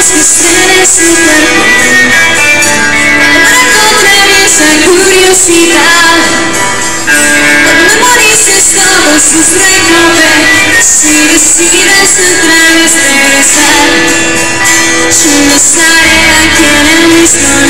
deshacer su cuerpo Cuando me atraviesa curiosidad Cuando memorices todos sus recovecos Si decides otra vez regresar. Yo no estaré aquí en el mismo lugar